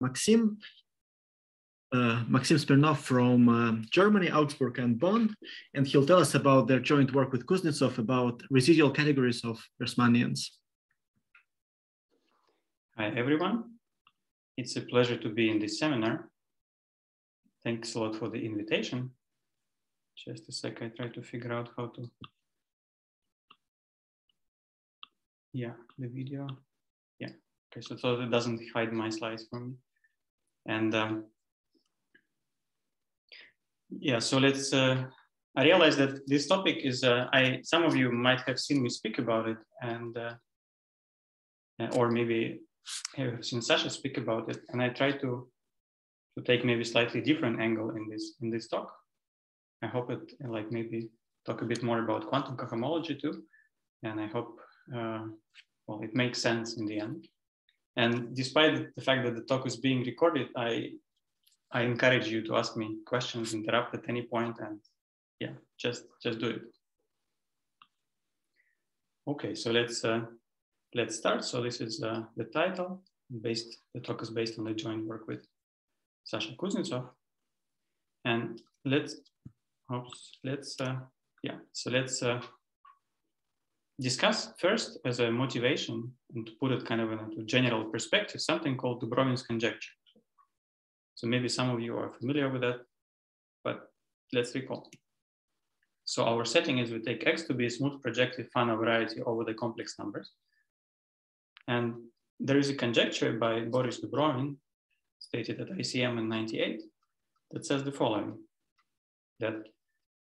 Maxim, uh, Maxim Smirnov from uh, Germany, Augsburg and Bonn, and he'll tell us about their joint work with Kuznetsov about residual categories of Grassmannians. Hi, everyone. It's a pleasure to be in this seminar. Thanks a lot for the invitation. Just a sec, I try to figure out how to, yeah, the video. Yeah, okay, so, so it doesn't hide my slides from me. And um, yeah, so let's, uh, I realize that this topic is, uh, I some of you might have seen me speak about it and, uh, or maybe have seen Sasha speak about it. And I try to, to take maybe slightly different angle in this, in this talk. I hope it like maybe talk a bit more about quantum cohomology too. And I hope, uh, well, it makes sense in the end. And despite the fact that the talk is being recorded, I I encourage you to ask me questions, interrupt at any point, and yeah, just just do it. Okay, so let's uh, let's start. So this is uh, the title. Based the talk is based on the joint work with Sasha Kuznetsov, and let's oops, let's uh, yeah. So let's uh, discuss first as a motivation and to put it kind of in a general perspective, something called Dubrovin's conjecture. So maybe some of you are familiar with that, but let's recall. So our setting is we take X to be a smooth projective Fano variety over the complex numbers. And there is a conjecture by Boris Dubrovin, stated at ICM in 98, that says the following, that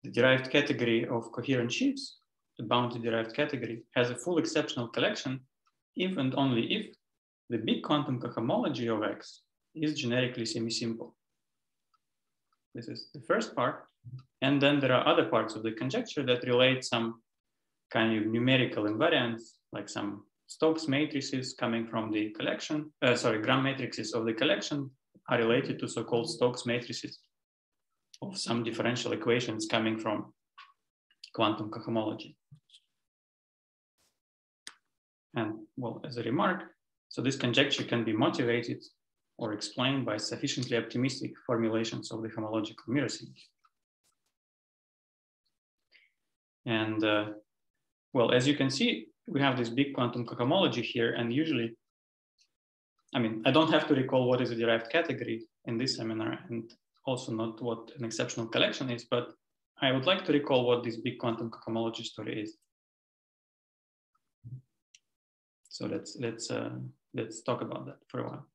the derived category of coherent sheaves, the bounded derived category, has a full exceptional collection if and only if the big quantum cohomology of X is generically semi-simple. This is the first part. And then there are other parts of the conjecture that relate some kind of numerical invariants, like some Stokes matrices coming from the collection, uh, sorry, Gram matrices of the collection are related to so-called Stokes matrices of some differential equations coming from quantum cohomology. And well, as a remark, so this conjecture can be motivated or explained by sufficiently optimistic formulations of the homological mirror image. And uh, well, as you can see, we have this big quantum cohomology here, and usually, I mean, I don't have to recall what is a derived category in this seminar, and also not what an exceptional collection is, but I would like to recall what this big quantum cohomology story is. So let's let's uh, let's talk about that for a while.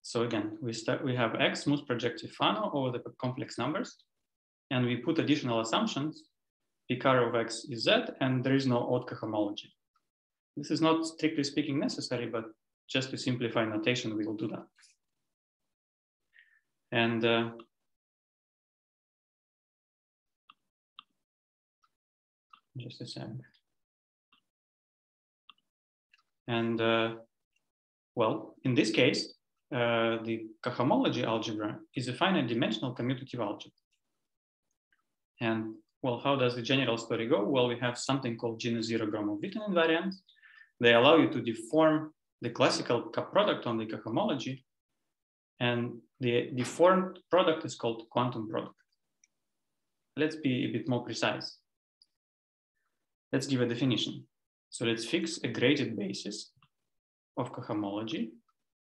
So again, we start, we have X smooth projective Fano over the complex numbers, and we put additional assumptions. Picard of X is Z, and there is no odd cohomology. This is not strictly speaking necessary, but just to simplify notation, we will do that. And uh, just a sec. And uh, well, in this case, uh, the cohomology algebra is a finite dimensional commutative algebra. And well, how does the general story go? Well, we have something called genus zero Gromov-Witten invariants. They allow you to deform the classical product on the cohomology. And the deformed product is called quantum product. Let's be a bit more precise. Let's give a definition. So let's fix a graded basis of cohomology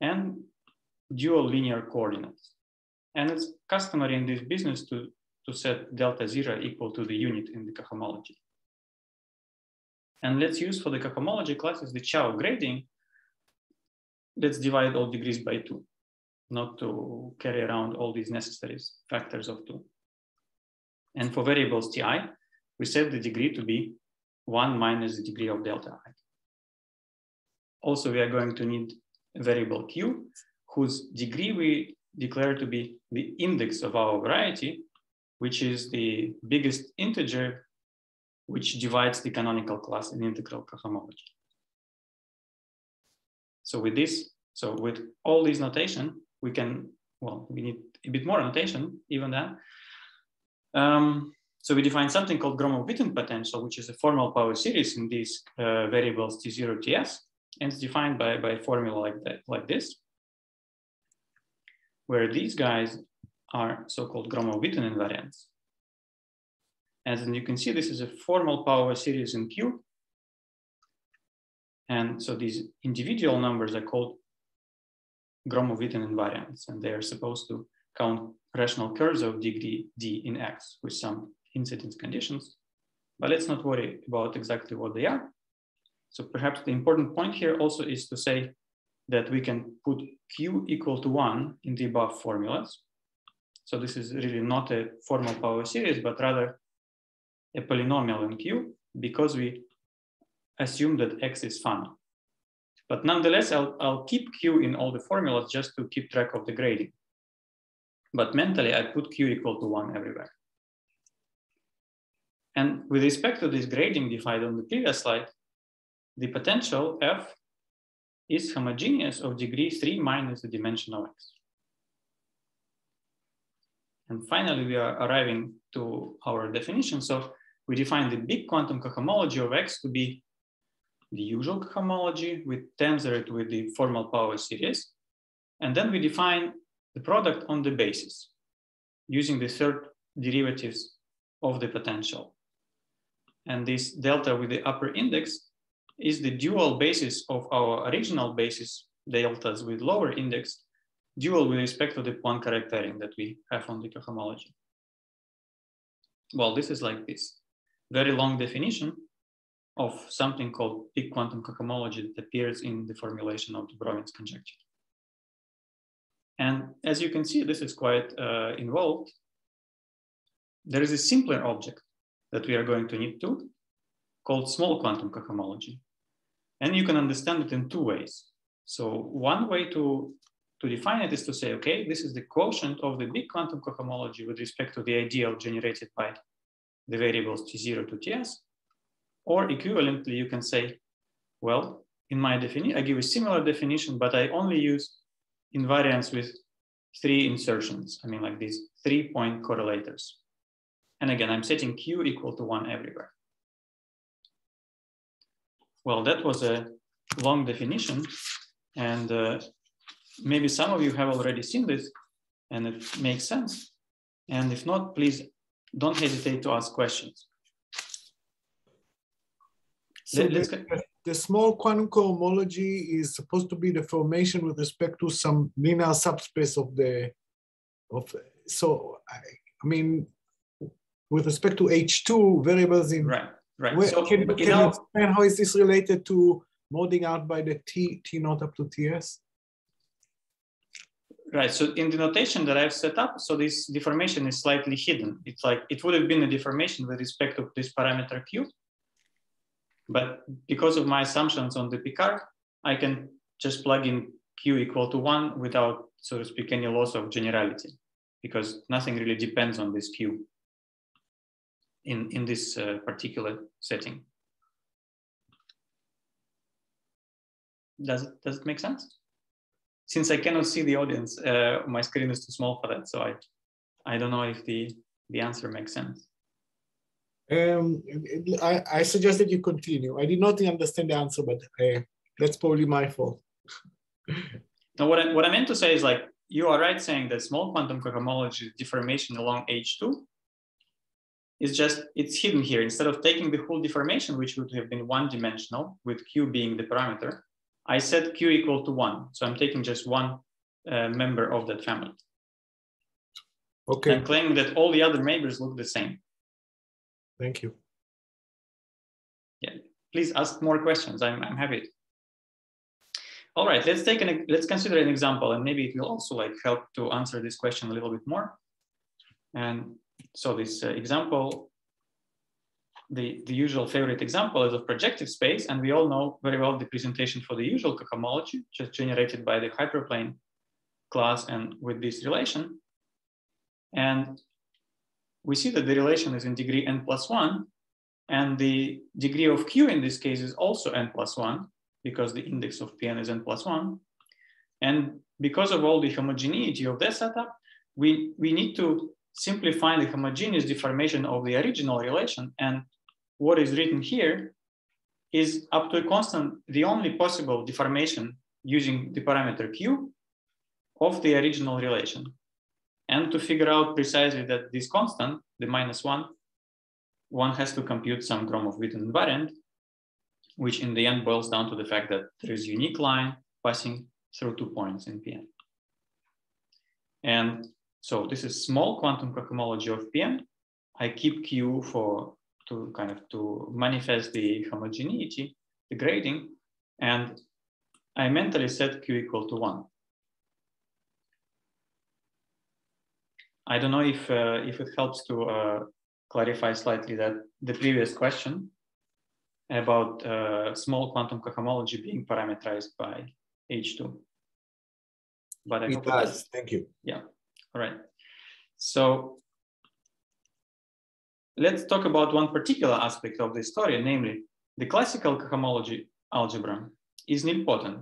and dual linear coordinates. And it's customary in this business to, to set delta zero equal to the unit in the cohomology. And let's use for the cohomology classes the Chow grading. Let's divide all degrees by two, not to carry around all these necessary factors of two. And for variables ti, we set the degree to be one minus the degree of delta i. Also, we are going to need a variable q, whose degree we declare to be the index of our variety, which is the biggest integer which divides the canonical class in integral cohomology. So with this, so with all these notation, we can, well, we need a bit more notation even then. Um, so we define something called Gromov-Witten potential, which is a formal power series in these uh, variables T0, Ts, and it's defined by, by a formula like that, like this. where these guys are so-called Gromov-Witten invariants. As you can see, this is a formal power series in Q. And so these individual numbers are called Gromov-Witten invariants, and they are supposed to count rational curves of degree d in X with some incidence conditions. But let's not worry about exactly what they are. So perhaps the important point here also is to say that we can put Q equal to one in the above formulas. So this is really not a formal power series, but rather a polynomial in Q because we assume that X is Fano. But nonetheless, I'll, I'll keep Q in all the formulas just to keep track of the grading. But mentally, I put Q equal to one everywhere. And with respect to this grading defined on the previous slide, the potential F is homogeneous of degree three minus the dimension of X. And finally, we are arriving to our definition. So we define the big quantum cohomology of X to be the usual cohomology, with tensor it with the formal power series. And then we define the product on the basis using the third derivatives of the potential. And this delta with the upper index is the dual basis of our original basis deltas with lower index, dual with respect to the Poincare pairing that we have on the cohomology. Well, this is like this very long definition of something called big quantum cohomology that appears in the formulation of Dubrovin's conjecture. And as you can see, this is quite uh, involved. There is a simpler object that we are going to need to called small quantum cohomology. And you can understand it in two ways. So one way to, to define it is to say, okay, this is the quotient of the big quantum cohomology with respect to the ideal generated by the variables t0 to ts. Or equivalently, you can say, well, in my definition, I give a similar definition, but I only use invariants with three insertions. I mean, like these three point correlators. And again, I'm setting Q equal to one everywhere. Well, that was a long definition. And uh, maybe some of you have already seen this and it makes sense. And if not, please don't hesitate to ask questions. So the, the, small quantum cohomology is supposed to be the formation with respect to some linear subspace of the of so I, I mean with respect to H2 variables in right right. Where, so, can, can you, explain how is this related to modding out by the T T naught up to TS? Right. So in the notation that I've set up, so this deformation is slightly hidden. It's like it would have been a deformation with respect to this parameter q. But because of my assumptions on the Picard, I can just plug in q equal to one without, so to speak, any loss of generality, because nothing really depends on this q in, in this uh, particular setting. Does it, does it make sense? since I cannot see the audience, uh, my screen is too small for that. So I, I don't know if the, the answer makes sense. Um, I, I suggest that you continue. I did not understand the answer, but uh, that's probably my fault. no, what I, what I meant to say is like, you are right saying that small quantum cohomology deformation along H2 is just, it's hidden here. Instead of taking the whole deformation, which would have been one dimensional with Q being the parameter, I set Q equal to one. So I'm taking just one uh, member of that family. Okay. And claiming that all the other neighbors look the same. Thank you. Yeah, please ask more questions. I'm, I'm happy. All right, let's take an, let's consider an example and maybe it will also like help to answer this question a little bit more. And so this uh, example the, the usual favorite example is of projective space, and we all know very well the presentation for the usual cohomology, just generated by the hyperplane class and with this relation. And we see that the relation is in degree n plus one, and the degree of q in this case is also n plus one, because the index of pn is n plus one. And because of all the homogeneity of this setup, we, we need to simply find the homogeneous deformation of the original relation and what is written here is up to a constant, the only possible deformation using the parameter q of the original relation. And to figure out precisely that this constant, the minus one, one has to compute some Gromov-Witten invariant, which in the end boils down to the fact that there is a unique line passing through two points in Pn. And so this is small quantum cohomology of Pn. I keep Q for to kind of to manifest the homogeneity, the grading, and I mentally set Q equal to one. I don't know if, uh, if it helps to uh, clarify slightly that the previous question about uh, small quantum cohomology being parameterized by H2. But I it does. Thank you. Yeah. All right. So let's talk about one particular aspect of the story, namely the classical cohomology algebra is nilpotent.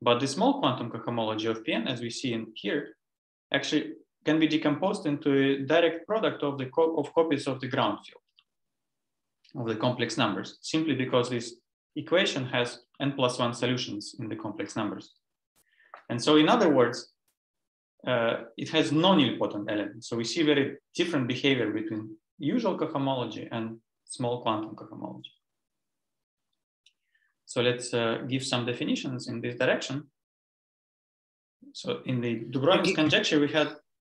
But the small quantum cohomology of Pn, as we see in here, actually can be decomposed into a direct product of the co of copies of the ground field of the complex numbers, simply because this equation has n plus one solutions in the complex numbers. And so in other words, uh, it has non-nilpotent elements. So we see very different behavior between usual cohomology and small quantum cohomology. So let's uh, give some definitions in this direction. So in the Dubrovin's conjecture, we had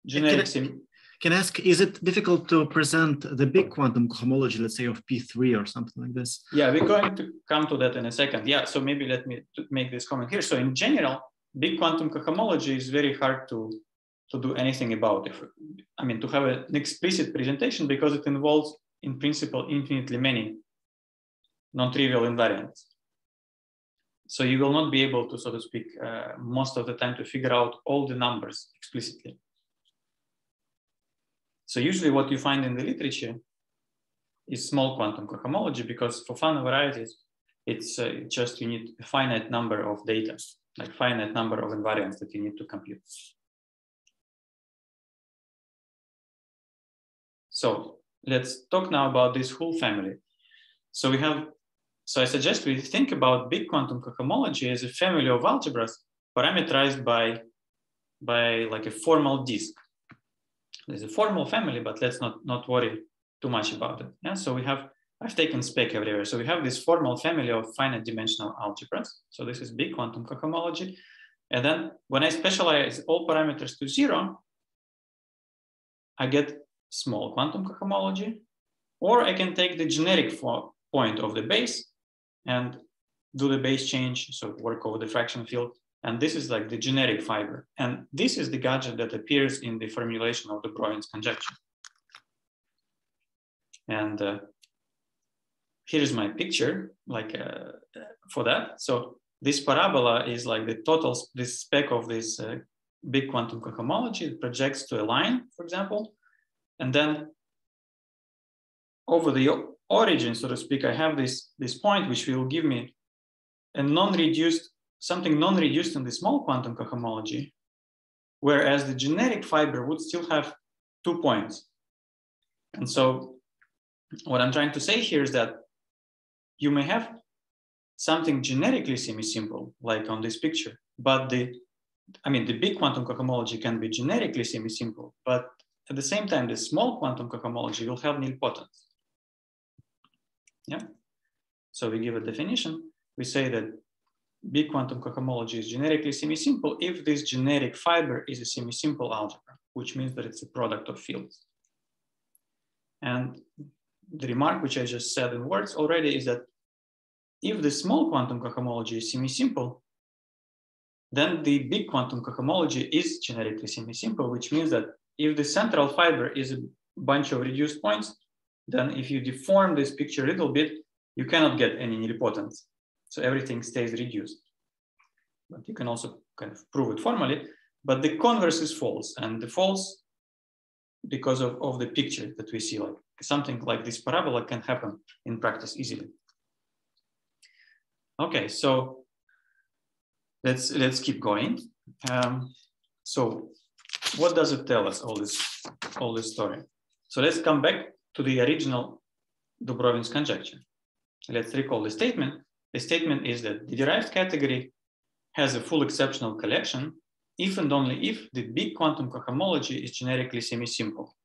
generic can, can I ask, is it difficult to present the big quantum homology, let's say of P3 or something like this? Yeah, we're going to come to that in a second. Yeah, so maybe let me make this comment here. So in general, big quantum cohomology is very hard to, to do anything about. If, I mean, to have an explicit presentation because it involves, in principle, infinitely many non-trivial invariants. So you will not be able to, so to speak, uh, most of the time to figure out all the numbers explicitly. So usually what you find in the literature is small quantum cohomology because for Fano varieties, it's uh, just you need a finite number of data, like finite number of invariants that you need to compute. So let's talk now about this whole family. So we have, so I suggest we think about big quantum cohomology as a family of algebras parameterized by, by like a formal disk there's a formal family, but let's not, not worry too much about it. Yeah, so we have, I've taken spec everywhere. So we have this formal family of finite dimensional algebras. So this is big quantum cohomology. And then when I specialize all parameters to zero, I get small quantum cohomology, or I can take the generic point of the base and do the base change, so work over the fraction field and this is like the generic fiber. And this is the gadget that appears in the formulation of Dubrovin's conjecture. And uh, here's my picture, like uh, for that. So this parabola is like the total, this spec of this uh, big quantum cohomology. It projects to a line, for example. And then over the origin, so to speak, I have this, this point which will give me a non-reduced something non-reduced in the small quantum cohomology, whereas the generic fiber would still have two points. And so what I'm trying to say here is that you may have something generically semi-simple, like on this picture, but the, I mean, the big quantum cohomology can be generically semi-simple, but at the same time, the small quantum cohomology will have nilpotence. Yeah. So we give a definition. We say that big quantum cohomology is generically semi-simple if this generic fiber is a semi-simple algebra, which means that it's a product of fields. And the remark which I just said in words already is that if the small quantum cohomology is semi-simple, then the big quantum cohomology is generically semi-simple, which means that if the central fiber is a bunch of reduced points, then if you deform this picture a little bit, you cannot get any nilpotence. So everything stays reduced. But you can also kind of prove it formally, but the converse is false. And the false, because of, of the picture that we see, like something like this parabola can happen in practice easily. Okay, so let's let's keep going. Um, so what does it tell us, all this, all this story? So let's come back to the original Dubrovin's conjecture. Let's recall the statement the statement is that the derived category has a full exceptional collection if and only if the big quantum cohomology is generically semi-simple.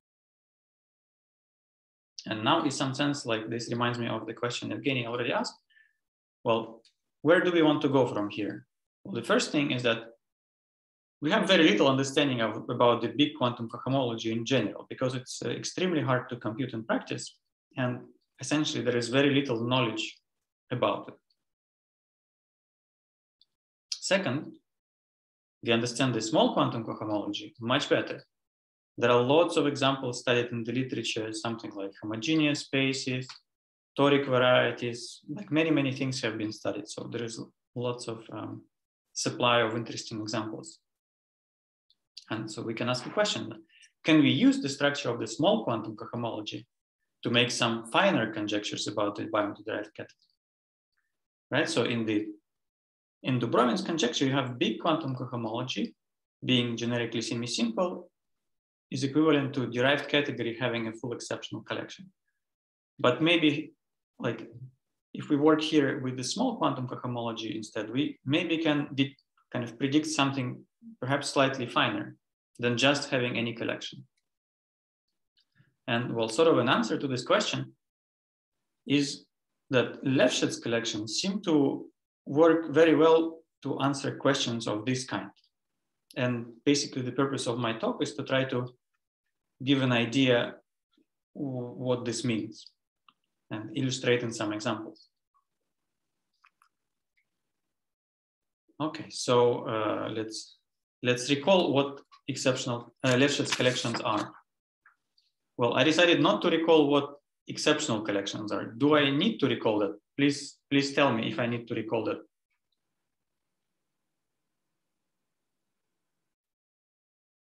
And now in some sense, like this reminds me of the question Evgeny already asked. Well, where do we want to go from here? Well, the first thing is that we have very little understanding of, about the big quantum cohomology in general, because it's uh, extremely hard to compute in practice. And essentially there is very little knowledge about it. Second, we understand the small quantum cohomology much better. There are lots of examples studied in the literature, something like homogeneous spaces, toric varieties, like many, many things have been studied. So there is lots of um, supply of interesting examples. And so we can ask a question, can we use the structure of the small quantum cohomology to make some finer conjectures about the biome-derived category? Right, so in the in Dubrovin's conjecture, you have big quantum cohomology being generically semi-simple is equivalent to derived category having a full exceptional collection. But maybe like if we work here with the small quantum cohomology instead, we maybe can kind of predict something perhaps slightly finer than just having any collection. And well, sort of an answer to this question is that Lefschetz collections seem to work very well to answer questions of this kind. And basically the purpose of my talk is to try to give an idea what this means and illustrate in some examples. Okay, so uh, let's let's recall what exceptional uh, Lefschetz collections are. Well, I decided not to recall what exceptional collections are. Do I need to recall that? Please, please tell me if I need to recall that.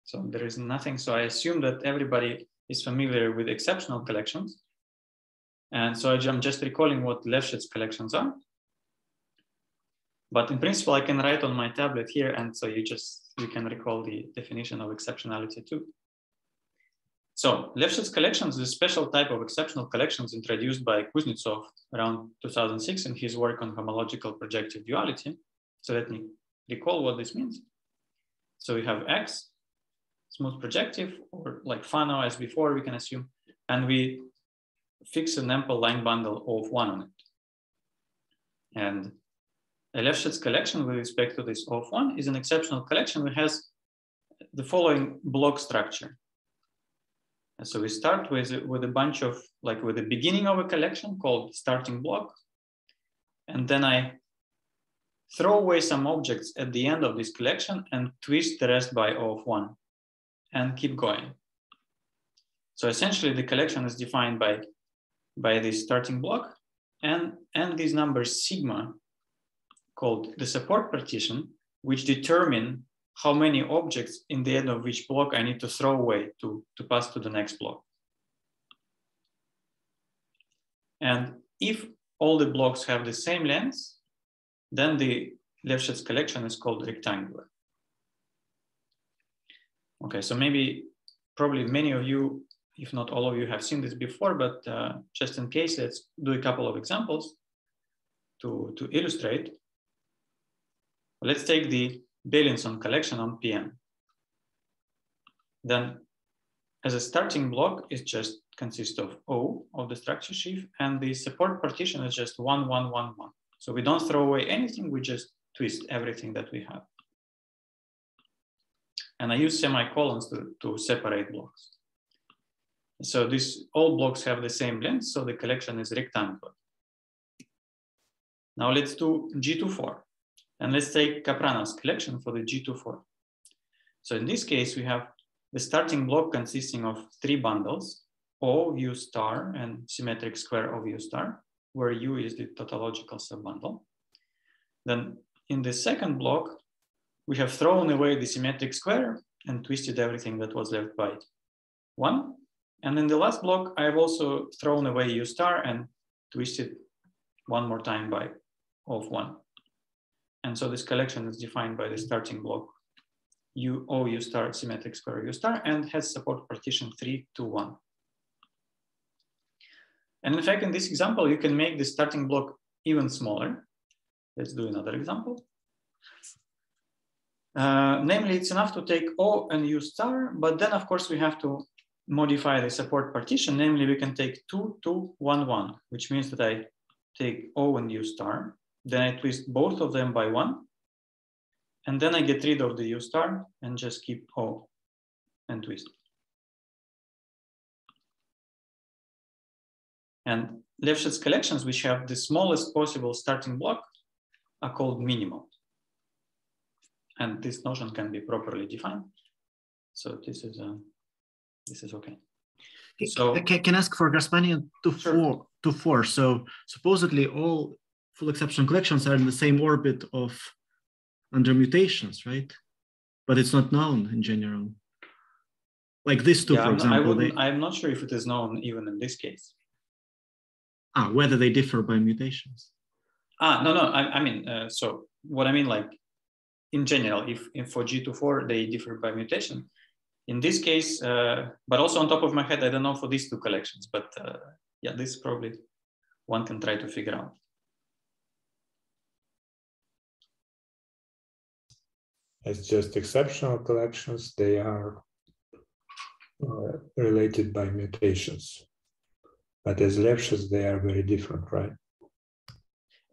So there is nothing. So I assume that everybody is familiar with exceptional collections. And so I'm just recalling what Lefschetz collections are. But in principle, I can write on my tablet here. And so you just, you can recall the definition of exceptionality too. So Lefschetz collections is a special type of exceptional collections introduced by Kuznetsov around 2006 in his work on homological projective duality. So let me recall what this means. So we have X, smooth projective, or like Fano as before, we can assume, and we fix an ample line bundle of one on it. And a Lefschetz collection with respect to this of one is an exceptional collection that has the following block structure. So we start with, with a bunch of, like with the beginning of a collection called starting block. And then I throw away some objects at the end of this collection and twist the rest by O of one and keep going. So essentially the collection is defined by, by this starting block and, and these numbers sigma called the support partition, which determine how many objects in the end of each block I need to throw away to, to pass to the next block. And if all the blocks have the same length, then the Lefschetz collection is called rectangular. Okay, so maybe probably many of you, if not all of you have seen this before, but uh, just in case, let's do a couple of examples to, to illustrate. Let's take the Beilinson collection on PM. Then as a starting block, it just consists of O of the structure sheaf and the support partition is just one, one, one, one. So we don't throw away anything, we just twist everything that we have. And I use semicolons to, to separate blocks. So these all blocks have the same length, so the collection is rectangular. Now let's do G24. And let's take Kapranov's collection for the G24. So in this case, we have the starting block consisting of three bundles, O, U star, and symmetric square of U star, where U is the tautological subbundle. Then in the second block, we have thrown away the symmetric square and twisted everything that was left by one. And in the last block, I have also thrown away U star and twisted one more time by of one. And so this collection is defined by the starting block U O U star symmetric square U star and has support partition three to one. And in fact, in this example, you can make the starting block even smaller. Let's do another example. Uh, namely, it's enough to take O and U star, but then of course we have to modify the support partition. Namely, we can take two, two, one, one, which means that I take O and U star, then I twist both of them by one, and then I get rid of the U star and just keep O and twist. And Lefschetz collections, which have the smallest possible starting block, are called minimal. And this notion can be properly defined. So this is uh, this is okay. So can, can ask for Grassmannian to sure. four to four. So supposedly all full exception collections are in the same orbit of under mutations, right? But it's not known in general. Like this two, yeah, for example. They... I'm not sure if it is known even in this case. Ah, whether they differ by mutations. Ah, no, no. I, I mean, uh, so what I mean, like in general, if, if for G24 they differ by mutation, in this case, uh, but also on top of my head, I don't know for these two collections, but uh, yeah, this probably one can try to figure out. It's just exceptional collections. They are uh, related by mutations. But as Lefschetz, they are very different, right?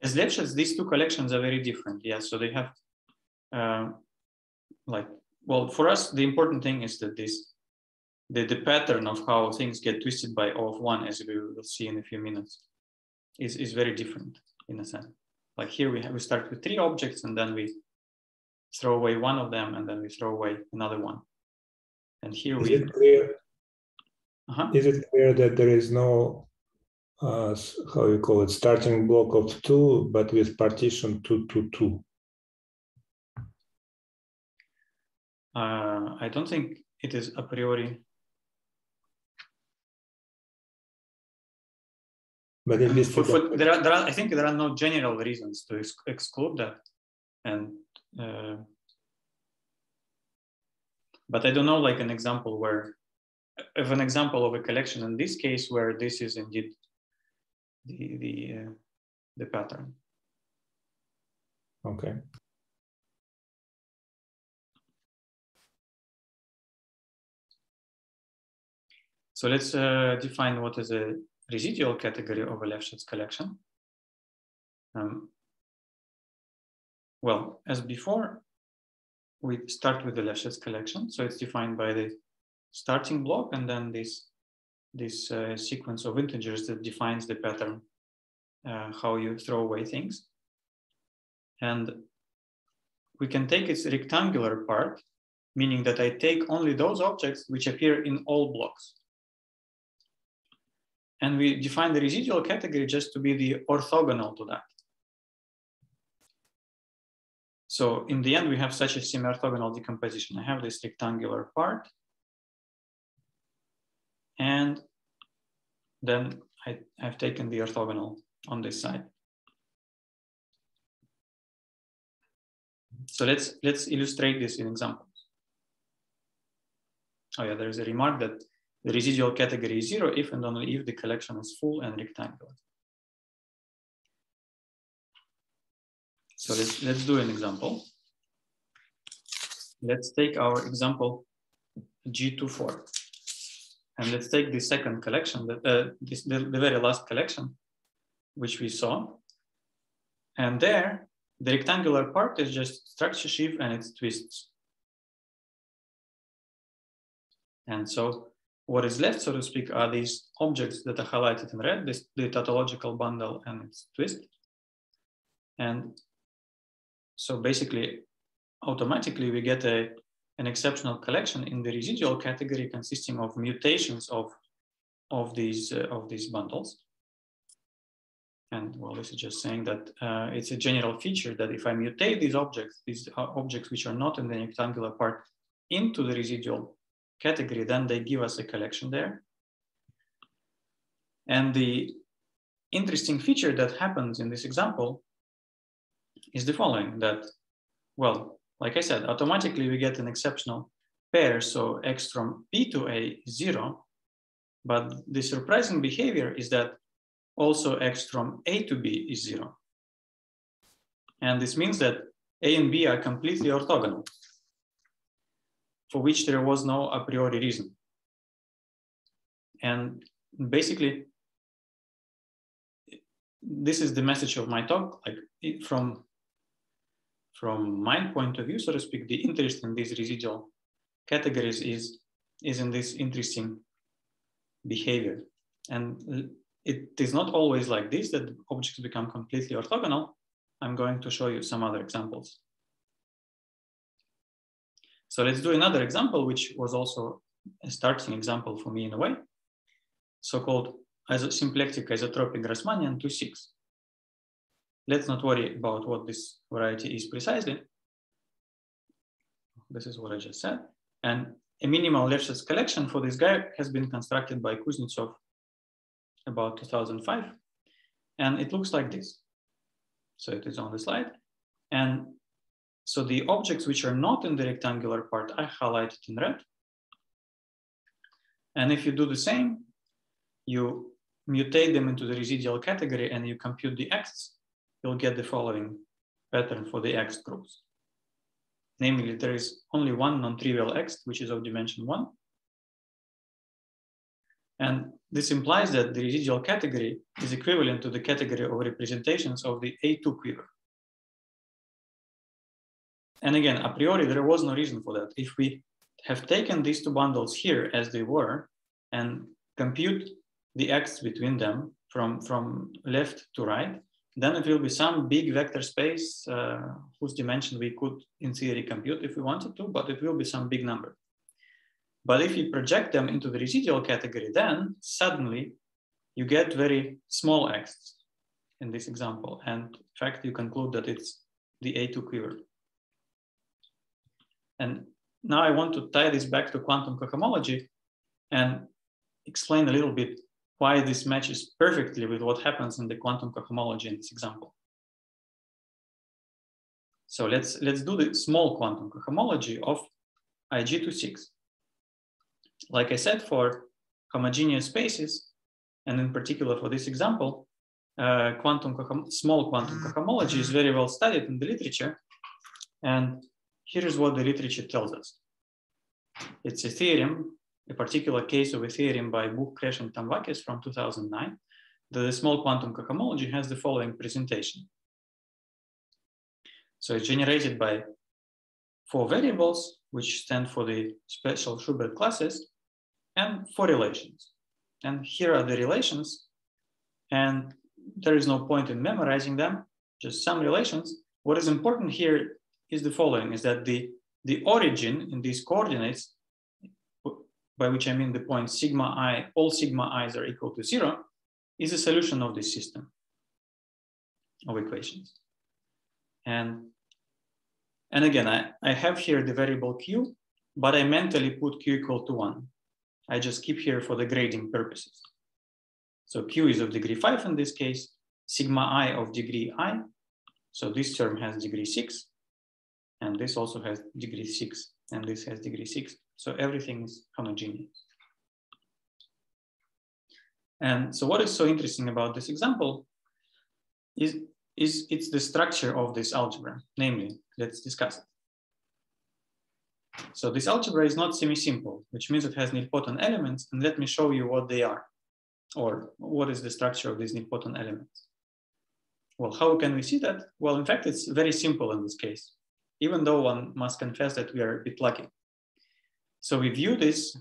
As Lefschetz, these two collections are very different. Yeah, so they have uh, like, well, for us, the important thing is that this, the, the pattern of how things get twisted by O of one, as we will see in a few minutes, is, is very different in a sense. Like here we, have, we start with three objects and then we throw away one of them and then we throw away another one. And here is we- it clear uh-huh. Is it clear that there is no, uh, how you call it, starting block of two, but with partition two, two, two? Uh, I don't think it is a priori. But for, for, there, are, there are, I think there are no general reasons to ex exclude that, and uh, but I don't know like an example where of an example of a collection in this case where this is indeed the the uh, the pattern. Okay. So let's uh, define what is a residual category of a Lefschetz collection. Um, well, as before, we start with the Lefschetz collection. So it's defined by the starting block and then this, this uh, sequence of integers that defines the pattern, uh, how you throw away things. And we can take its rectangular part, meaning that I take only those objects which appear in all blocks. And we define the residual category just to be the orthogonal to that. So in the end, we have such a semi-orthogonal decomposition. I have this rectangular part, and then I have taken the orthogonal on this side. So let's, let's illustrate this in examples. Oh yeah, there's a remark that the residual category is zero if and only if the collection is full and rectangular. So let's, let's do an example. Let's take our example G24. And let's take the second collection, the, uh, this, the, the very last collection, which we saw. And there, the rectangular part is just structure sheaf and its twists. And so what is left, so to speak, are these objects that are highlighted in red, this, the tautological bundle and its twist. And so basically, automatically we get a an exceptional collection in the residual category consisting of mutations of, of, these, uh, of these bundles. And well, this is just saying that uh, it's a general feature that if I mutate these objects, these objects which are not in the rectangular part into the residual category, then they give us a collection there. And the interesting feature that happens in this example is the following, that, well, like I said, automatically we get an exceptional pair. So Ext from B to A is zero. But the surprising behavior is that also Ext from A to B is zero. And this means that A and B are completely orthogonal. for which there was no a priori reason. And basically, this is the message of my talk. Like from, from my point of view, so to speak, the interest in these residual categories is, is in this interesting behavior. And it is not always like this that objects become completely orthogonal. I'm going to show you some other examples. So let's do another example, which was also a starting example for me in a way, so-called symplectic isotropic Grassmannian 2-6. Let's not worry about what this variety is precisely. This is what I just said. And a minimal Lefschetz collection for this guy has been constructed by Kuznetsov about 2005. And it looks like this. So it is on the slide. And so the objects which are not in the rectangular part, I highlighted in red. And if you do the same, you mutate them into the residual category and you compute the Ext, you'll get the following pattern for the Ext groups. Namely, there is only one non-trivial Ext, which is of dimension one. And this implies that the residual category is equivalent to the category of representations of the A2 quiver. And again, a priori, there was no reason for that. If we have taken these two bundles here as they were and compute the Ext between them from, from left to right, then it will be some big vector space uh, whose dimension we could in theory compute if we wanted to, but it will be some big number. But if you project them into the residual category, then suddenly you get very small Ext in this example. And in fact, you conclude that it's the A2 quiver. And now I want to tie this back to quantum cohomology and explain a little bit why this matches perfectly with what happens in the quantum cohomology in this example. So let's, let's do the small quantum cohomology of IG26. Like I said, for homogeneous spaces, and in particular for this example, uh, quantum small quantum cohomology is very well studied in the literature. And here's what the literature tells us. It's a theorem, a particular case of a theorem by Buch, Kresch, and Tamvakis from 2009, that the small quantum cohomology has the following presentation. So it's generated by four variables, which stand for the special Schubert classes, and four relations. And here are the relations, and there is no point in memorizing them, just some relations. What is important here is the following, is that the, the origin in these coordinates, by which I mean the point sigma i, all sigma i's are equal to zero, is a solution of this system of equations. And, and again, I, I have here the variable q, but I mentally put q equal to one. I just keep here for the grading purposes. So q is of degree five in this case, sigma i of degree i. So this term has degree six, and this also has degree six, and this has degree six. So everything is homogeneous. And so what is so interesting about this example is, is it's the structure of this algebra. Namely, let's discuss it. So this algebra is not semi-simple, which means it has nilpotent elements. And let me show you what they are, or what is the structure of these nilpotent elements. Well, how can we see that? Well, in fact, it's very simple in this case even though one must confess that we are a bit lucky. So we view this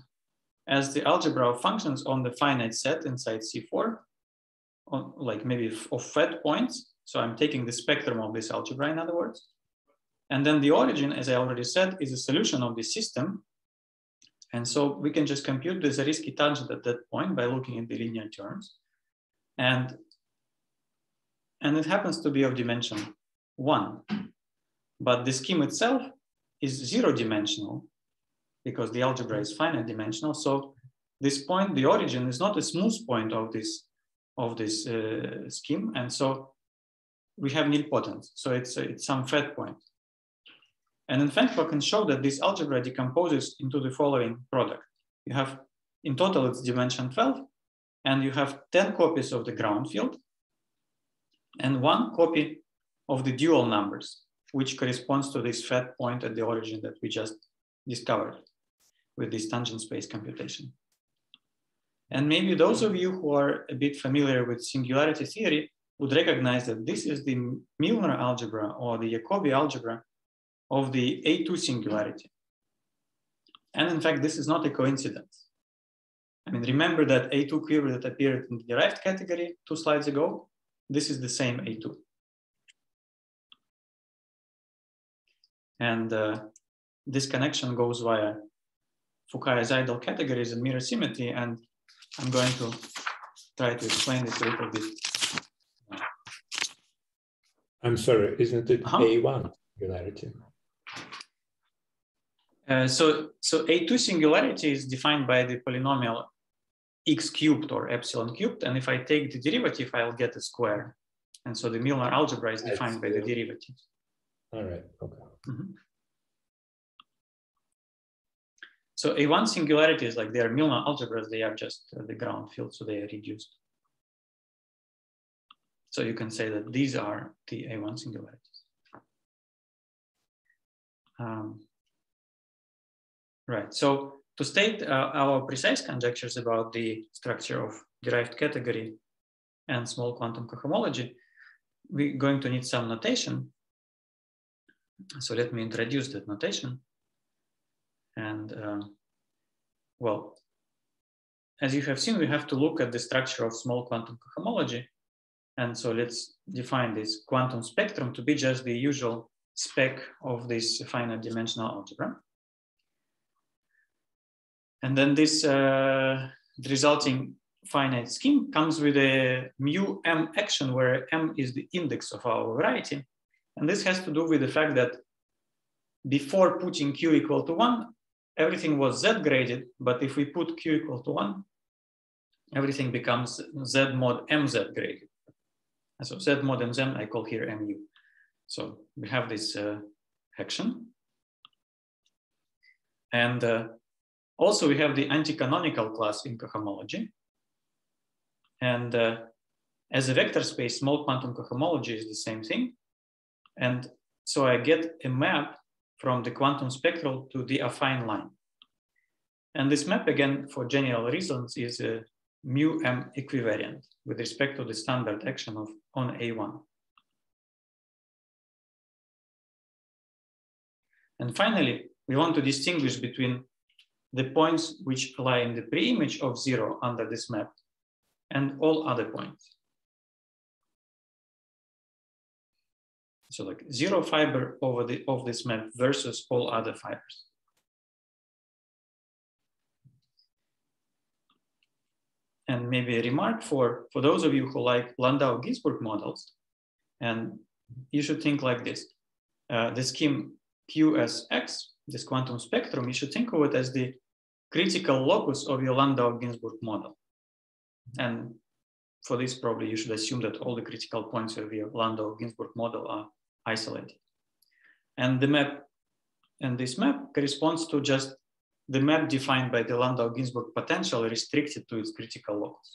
as the algebra of functions on the finite set inside C4, on, like maybe of fat points. So I'm taking the spectrum of this algebra, in other words. And then the origin, as I already said, is a solution of the system. And so we can just compute the Zariski tangent at that point by looking at the linear terms. And, and it happens to be of dimension one. But the scheme itself is zero dimensional because the algebra is finite dimensional. So this point, the origin is not a smooth point of this, of this uh, scheme. And so we have nilpotent. So it's, it's some fat point. And in fact, we can show that this algebra decomposes into the following product. You have, in total, it's dimension 12, and you have 10 copies of the ground field and one copy of the dual numbers which corresponds to this fat point at the origin that we just discovered. With this tangent space computation. And maybe those of you who are a bit familiar with singularity theory would recognize that this is the Milnor algebra or the Jacobi algebra of the A2 singularity. And in fact, this is not a coincidence. I mean, remember that A2 quiver that appeared in the derived category two slides ago? This is the same A2. And uh, this connection goes via Fukaya Seidel categories and mirror symmetry. And I'm going to try to explain this a little bit. I'm sorry, isn't it uh -huh. A1 singularity? Uh, so, so A2 singularity is defined by the polynomial x cubed or epsilon cubed. And if I take the derivative, I'll get a square. And so the Milnor algebra is defined by the derivative. All right, okay. Mm -hmm. So A1 singularity is like they are Milnor algebras, they are just uh, the ground field, so they are reduced. So you can say that these are the A1 singularities. Um, right, so to state uh, our precise conjectures about the structure of derived category and small quantum cohomology, we're going to need some notation. So let me introduce that notation. And uh, well, as you have seen, we have to look at the structure of small quantum cohomology. And so let's define this quantum spectrum to be just the usual spec of this finite dimensional algebra. And then this uh, resulting finite scheme comes with a mu m action where m is the index of our variety. And this has to do with the fact that before putting q equal to one, everything was z graded, but if we put q equal to one, everything becomes z mod mz graded. And so z mod mz I call here mu. So we have this uh, action. And uh, also, we have the anti-canonical class in cohomology. And uh, as a vector space, small quantum cohomology is the same thing. And so I get a map from the quantum spectral to the affine line. And this map, again, for general reasons, is a mu m equivariant with respect to the standard action of on A1. And finally, we want to distinguish between the points which lie in the pre-image of zero under this map and all other points. So like zero fiber over the of this map versus all other fibers. And maybe a remark for, for those of you who like Landau-Ginzburg models, and you should think like this. Uh, the scheme QSX this quantum spectrum, you should think of it as the critical locus of your Landau-Ginzburg model. And for this, probably you should assume that all the critical points of your Landau-Ginzburg model are isolated. And the map, and this map corresponds to just the map defined by the Landau-Ginzburg potential restricted to its critical locus.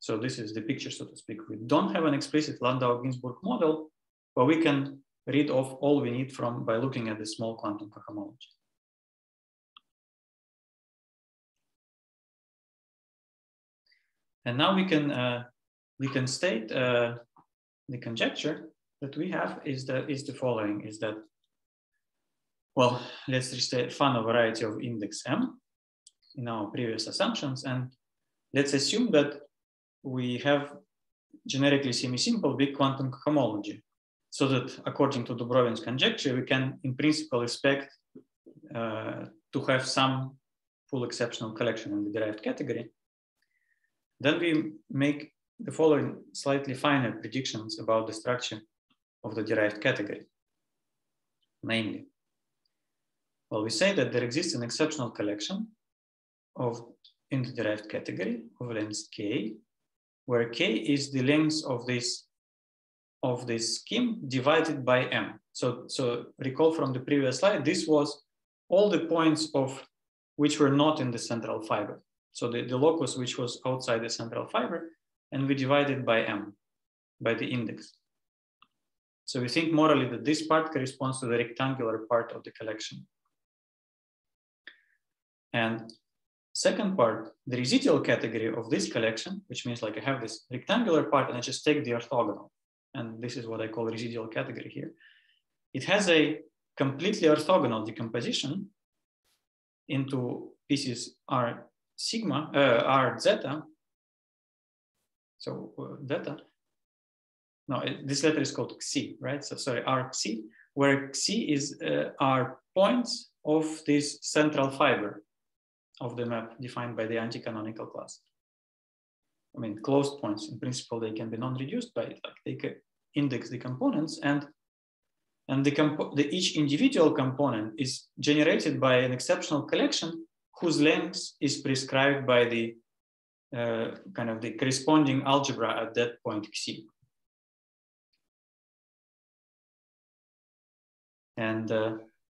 So this is the picture, so to speak. We don't have an explicit Landau-Ginzburg model, but we can read off all we need from by looking at the small quantum cohomology. And now we can uh, we can state uh, the conjecture that we have is that is the following: is that well, let's restate Fano variety of index m in our previous assumptions, and let's assume that we have generically semi-simple big quantum cohomology so that according to Dubrovin's conjecture, we can in principle expect uh, to have some full exceptional collection in the derived category. Then we make the following slightly finer predictions about the structure of the derived category. Namely, well, we say that there exists an exceptional collection of in the derived category of length k, where k is the length of this of this scheme divided by m. So, so recall from the previous slide, this was all the points of which were not in the central fiber. So the, the locus which was outside the central fiber, and we divided by m, by the index. So we think morally that this part corresponds to the rectangular part of the collection. And second part, the residual category of this collection, which means like I have this rectangular part and I just take the orthogonal. And this is what I call residual category here. It has a completely orthogonal decomposition into pieces R sigma, uh, R zeta. So uh, zeta. No, this letter is called xi, right? So sorry, R xi, where xi is uh, are points of this central fiber of the map defined by the anti-canonical class. I mean, closed points, in principle, they can be non-reduced by like they can index the components and and the, the each individual component is generated by an exceptional collection whose length is prescribed by the uh, kind of the corresponding algebra at that point xi. And uh,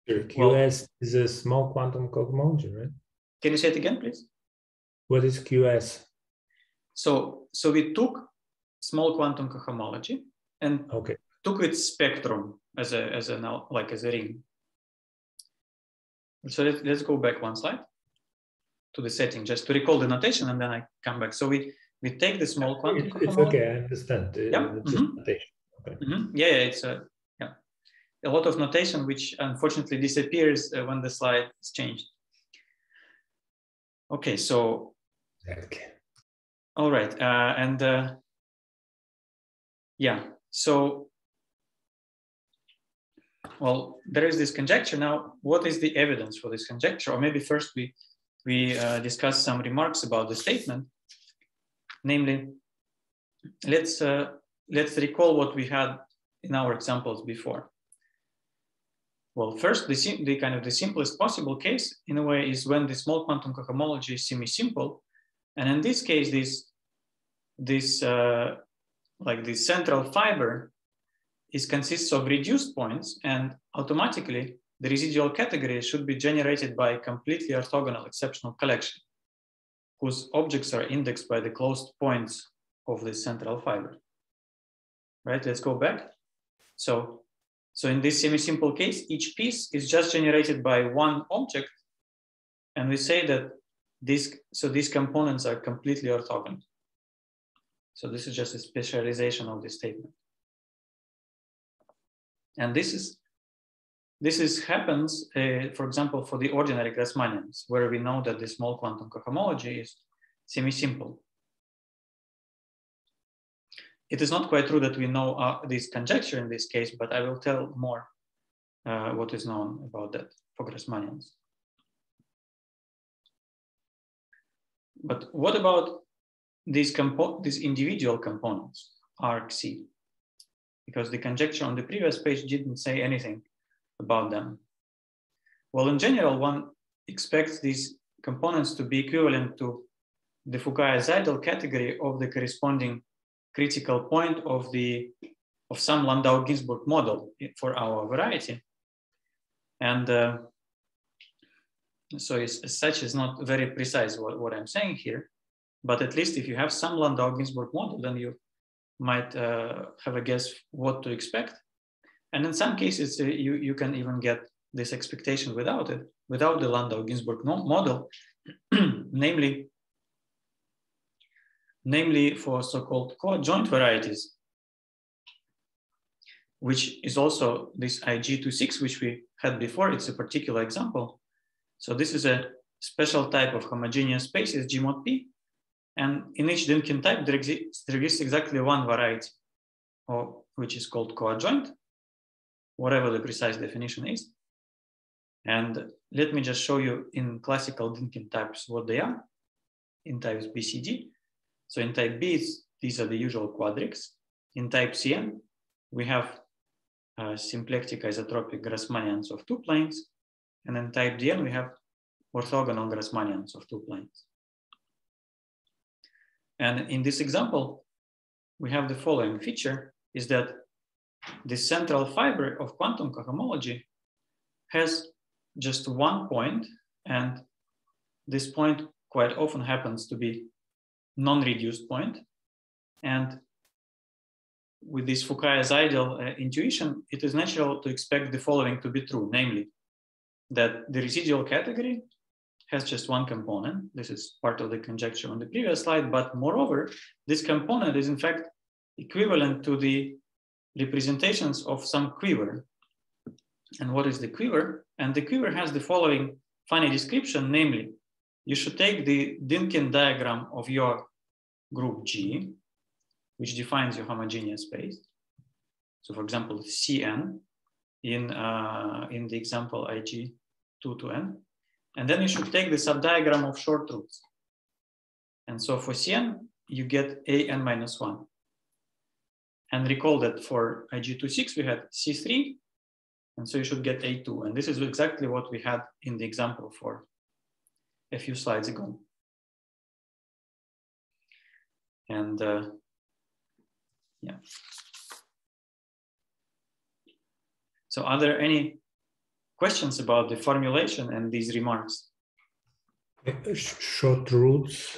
QS well, is a small quantum cohomology, right? Can you say it again, please? What is QS? So, so we took small quantum cohomology and okay. took its spectrum as a as a like as a ring. So let's, let's go back one slide to the setting just to recall the notation and then I come back. So we we take the small quantum. It's, it's okay, I understand. Yeah. Mm -hmm. okay. mm -hmm. Yeah, yeah, it's a a lot of notation which unfortunately disappears uh, when the slide is changed. Okay, so okay. All right, uh, and uh, yeah, so well, there is this conjecture. Now, what is the evidence for this conjecture? Or maybe first we, we uh, discuss some remarks about the statement. Namely, let's, uh, let's recall what we had in our examples before. Well, first, the, the kind of the simplest possible case, in a way, is when the small quantum cohomology is semi-simple. And in this case, this, this uh, like the central fiber is consists of reduced points and automatically the residual category should be generated by a completely orthogonal exceptional collection whose objects are indexed by the closed points of the central fiber. Right, let's go back. So, so in this semi-simple case, each piece is just generated by one object. And we say that this, so these components are completely orthogonal. So this is just a specialization of this statement. And this is this is happens, uh, for example, for the ordinary Grassmannians, where we know that the small quantum cohomology is semi-simple. It is not quite true that we know uh, this conjecture in this case, but I will tell more uh, what is known about that for Grassmannians. But what about these, compo these individual components, ARC-C? because the conjecture on the previous page didn't say anything about them. Well, in general, one expects these components to be equivalent to the Fukaya-Seidel category of the corresponding critical point of the of some Landau-Ginzburg model for our variety. And uh, so as such is not very precise what, what I'm saying here, but at least if you have some Landau-Ginzburg model, then you might uh, have a guess what to expect. And in some cases, uh, you, you can even get this expectation without it, without the Landau-Ginzburg model, namely, namely for so-called coadjoint varieties, which is also this IG26, which we had before. It's a particular example. So this is a special type of homogeneous spaces, G mod P, and in each Dynkin type, there exists, there exists exactly one variety, or, which is called coadjoint, whatever the precise definition is. And let me just show you in classical Dynkin types what they are in types BCD. So in type B, these are the usual quadrics. In type CN, we have uh, symplectic isotropic Grassmannians of two planes. And in type DN, we have orthogonal Grassmannians of two planes. And in this example, we have the following feature is that the central fiber of quantum cohomology has just one point, and this point quite often happens to be non-reduced point. And with this Fukaya-Seidel uh, intuition, it is natural to expect the following to be true, namely that the residual category has just one component. This is part of the conjecture on the previous slide, but moreover, this component is in fact equivalent to the representations of some quiver. And what is the quiver? And the quiver has the following funny description, namely, you should take the Dynkin diagram of your group G, which defines your homogeneous space. So for example, Cn in, uh, in the example Ig 2 to n. And then you should take the subdiagram of short roots. And so for Cn, you get an minus 1. And recall that for IG26, we had C3, and so you should get A2. And this is exactly what we had in the example for a few slides ago. And uh, yeah. So are there any questions about the formulation and these remarks? Short roots,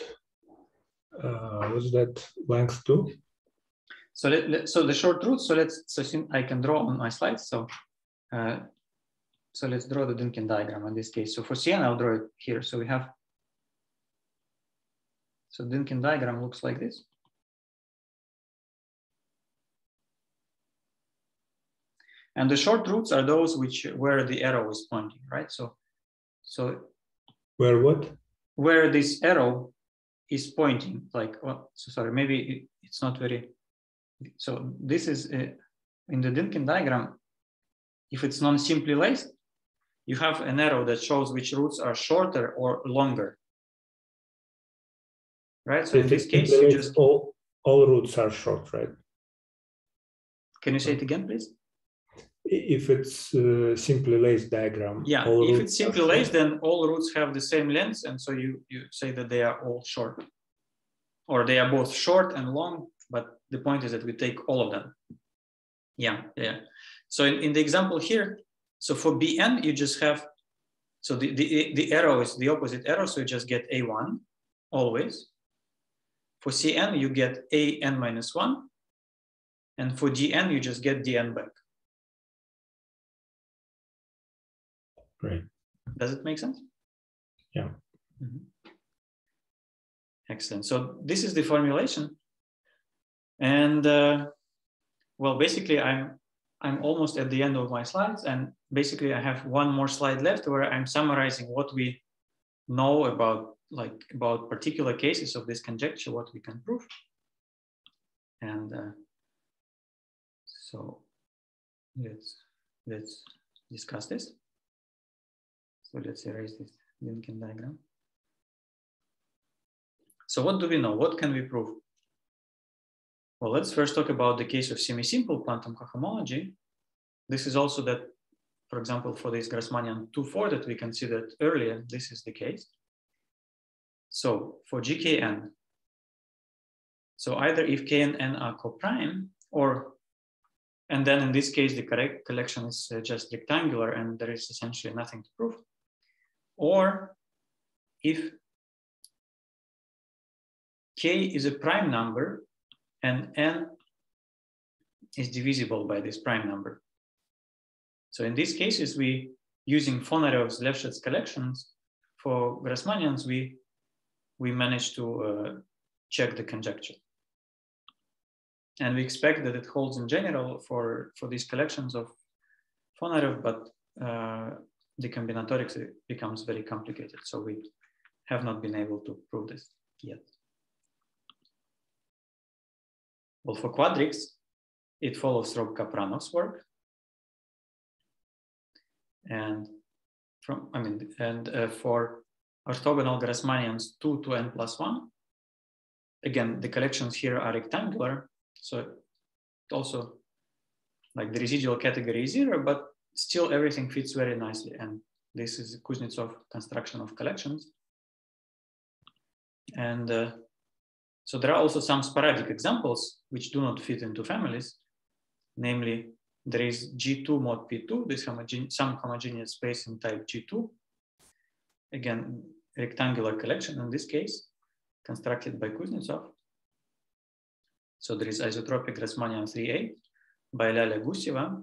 uh, was that length two? So let, so the short roots. So let's so I can draw on my slides. So uh, so let's draw the Dynkin diagram in this case. So for Cn, I'll draw it here. So we have so Dynkin diagram looks like this. And the short roots are those which where the arrow is pointing, right? So, so where what? Where this arrow is pointing, like, oh, so sorry, maybe it, it's not very so this is uh, in the Dynkin diagram. If it's non-simply laced, you have an arrow that shows which roots are shorter or longer. Right. So, in this case, you just all all roots are short, right? Can you say it again, please? If it's uh, simply laced diagram. Yeah, if it's simply laced, then all roots have the same length, and so you you say that they are all short, or they are both short and long but the point is that we take all of them. Yeah, yeah. So in, in the example here, so for Bn, you just have, so the, the, the arrow is the opposite arrow, so you just get A1 always. For Cn, you get An minus one. And for Dn, you just get Dn back. Great. Does it make sense? Yeah. Mm -hmm. Excellent. So this is the formulation. And uh, well, basically, I'm I'm almost at the end of my slides, and basically, I have one more slide left where I'm summarizing what we know about like about particular cases of this conjecture, what we can prove. And uh, so let's let's discuss this. So let's erase this Dynkin diagram. So what do we know? What can we prove? Well, let's first talk about the case of semi-simple quantum cohomology. This is also that, for example, for this Grassmannian 2-4 that we considered earlier, this is the case. So for GKN, so either if K and N are co-prime or, and then in this case, the correct collection is uh, just rectangular and there is essentially nothing to prove. Or if K is a prime number and n is divisible by this prime number. So in these cases, we using Fonarev's Lefschetz collections for Grassmannians, we we managed to uh, check the conjecture. And we expect that it holds in general for, for these collections of Fonarev, but uh, the combinatorics becomes very complicated. So we have not been able to prove this yet. Well, for quadrics, it follows Rob Kapranov's work. And from, I mean, and uh, for orthogonal Grassmannians 2 to n plus 1, again, the collections here are rectangular. So also like the residual category is zero, but still everything fits very nicely. And this is Kuznetsov construction of collections. And uh, so there are also some sporadic examples which do not fit into families. Namely, there is G2 mod P2, this some homogeneous space in type G2. Again, rectangular collection in this case, constructed by Kuznetsov. So there is isotropic Grassmannian 38 by Lyalia Guseva,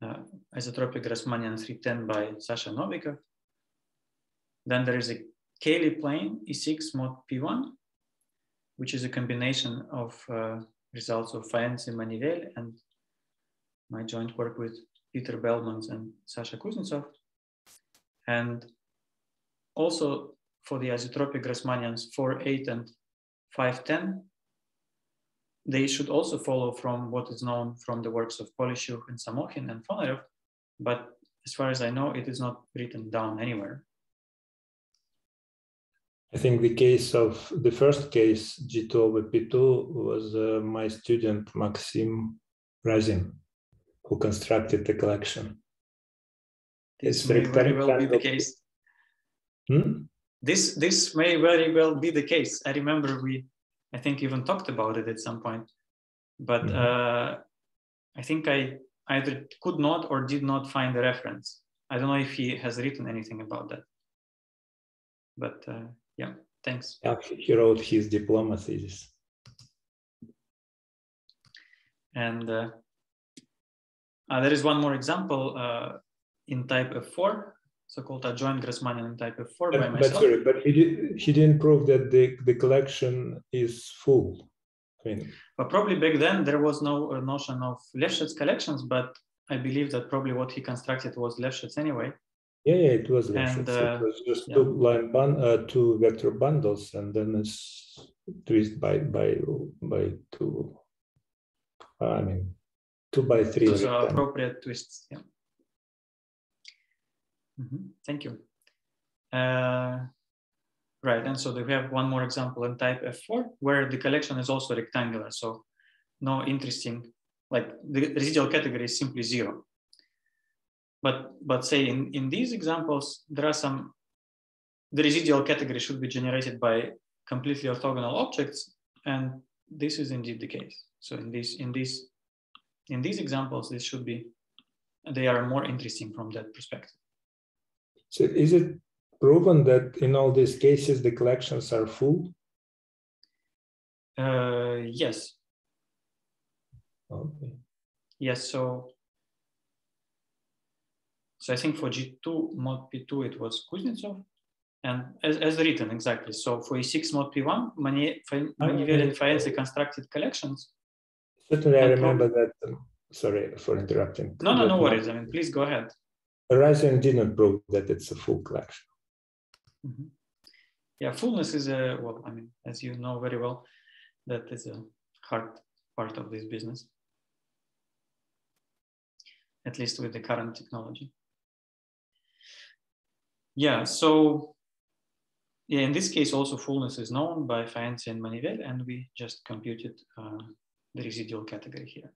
uh, isotropic Grassmannian 310 by Sasha Novikov, Then there is a Cayley plane E6 mod P1, which is a combination of uh, results of Faenzi Manivel and my joint work with Pieter Belmans and Sasha Kuznetsov. And also for the isotropic Grassmannians 4, 8, and 5, 10, they should also follow from what is known from the works of Polishchuk and Samokhin and Fonarev, but as far as I know, it is not written down anywhere. I think the case of the first case, G2 over P2, was uh, my student Maxim Razin, who constructed the collection. This it's may very well be the case. Hmm? This this may very well be the case. I remember we, I think, even talked about it at some point, but mm-hmm. uh, I think I either could not or did not find the reference. I don't know if he has written anything about that. But uh, yeah, thanks. Yeah, he wrote his diploma thesis. And uh, uh, there is one more example uh, in type F4, so-called adjoint Grassmannian in type F4 but, by myself. But sorry, but he, did, he didn't prove that the, the collection is full. I mean, but probably back then there was no uh, notion of Lefschetz collections, but I believe that probably what he constructed was Lefschetz anyway. Yeah, yeah, it was Lefschetz. Uh, it was just yeah. two line bun, uh, two vector bundles, and then it's twist by by by two. Uh, I mean, two by three. Those are appropriate twists. Yeah. Mm -hmm. Thank you. Uh, Right, and so we have one more example in type F4 where the collection is also rectangular. So no interesting, like the residual category is simply zero. But, but say in, in these examples, there are some, the residual category should be generated by completely orthogonal objects. And this is indeed the case. So in this, in this, in these examples, this should be, they are more interesting from that perspective. So is it proven that in all these cases the collections are full? Uh, yes. Okay. Yes, so so I think for G2 mod P2 it was Kuznetsov, and as, as written exactly. So for E6 mod P1, Manivel and Faenzi constructed collections. Certainly, I remember that. Um, sorry for interrupting. No, no, no worries. I mean, please go ahead. Razin didn't prove that it's a full collection. Mm-hmm. Yeah, fullness is a, well, I mean, as you know very well, that is a hard part of this business, at least with the current technology. Yeah, so yeah, in this case, also fullness is known by Faenzi and Manivel, and we just computed uh, the residual category here.